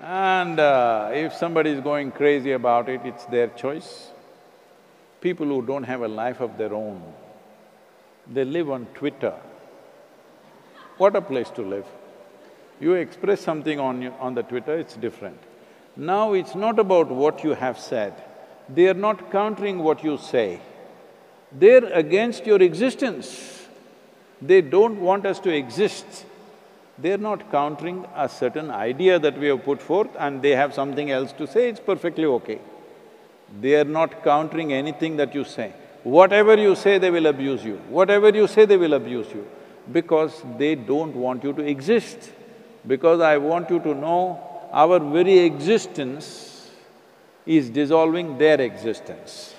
And uh, if somebody is going crazy about it, it's their choice. People who don't have a life of their own, they live on Twitter. What a place to live. You express something on, you, on the Twitter, it's different. Now it's not about what you have said, they are not countering what you say. They're against your existence. They don't want us to exist. They're not countering a certain idea that we have put forth and they have something else to say, it's perfectly okay. They are not countering anything that you say. Whatever you say, they will abuse you. Whatever you say, they will abuse you because they don't want you to exist. Because I want you to know our very existence is dissolving their existence.